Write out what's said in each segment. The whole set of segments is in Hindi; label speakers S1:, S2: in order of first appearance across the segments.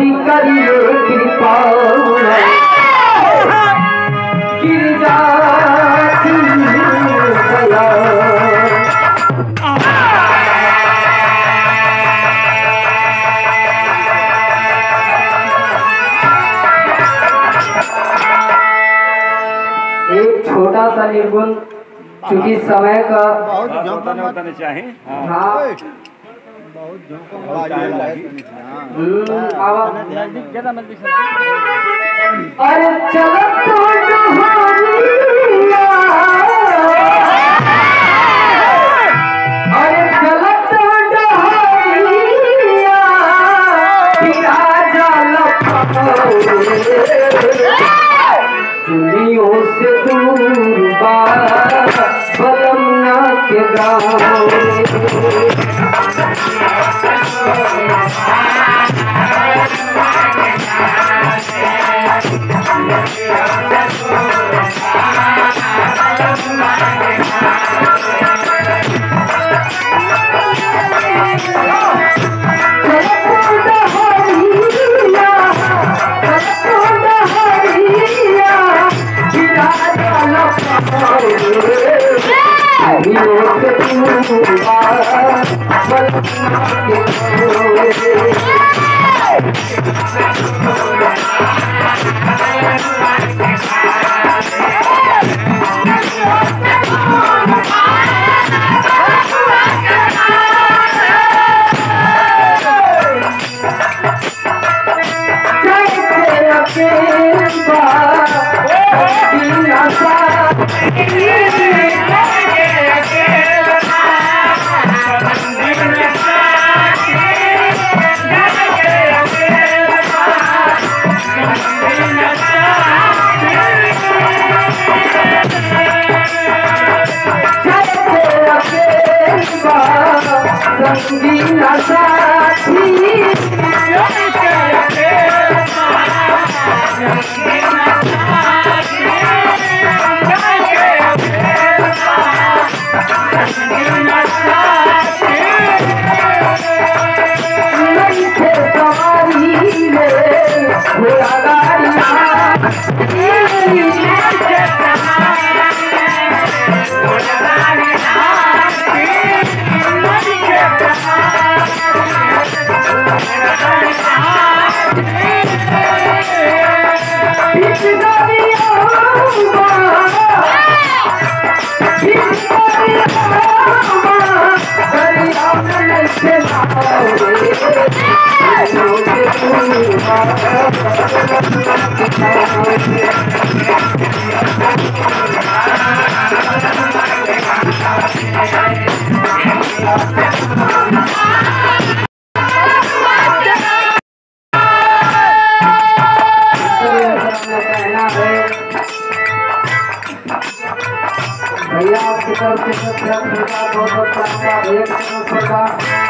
S1: दाती करिए कृपा। छोटा सा निर्गुण चूँकि समय का
S2: हाँ।,
S1: हाँ।
S3: बहुत हाँ।
S1: अरे चलो तो Yeah. भैया आपकी तरफ़ से बहुत बहुत धन्यवाद। एक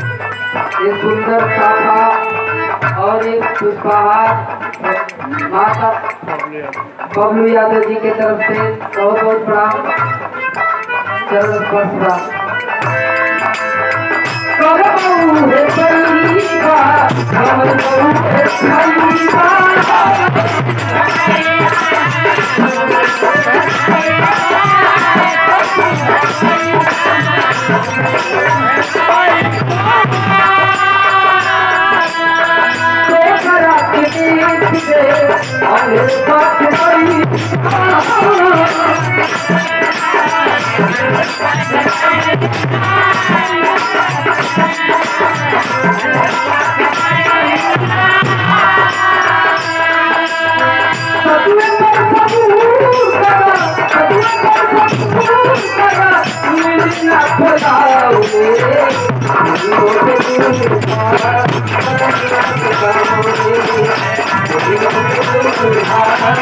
S1: सुंदर शाखा और एक पुष्पहार माता बबलू यादव जी के तरफ़ से बहुत बहुत प्रणाम। चरण स्पर्श प्रणाम I'm सुधार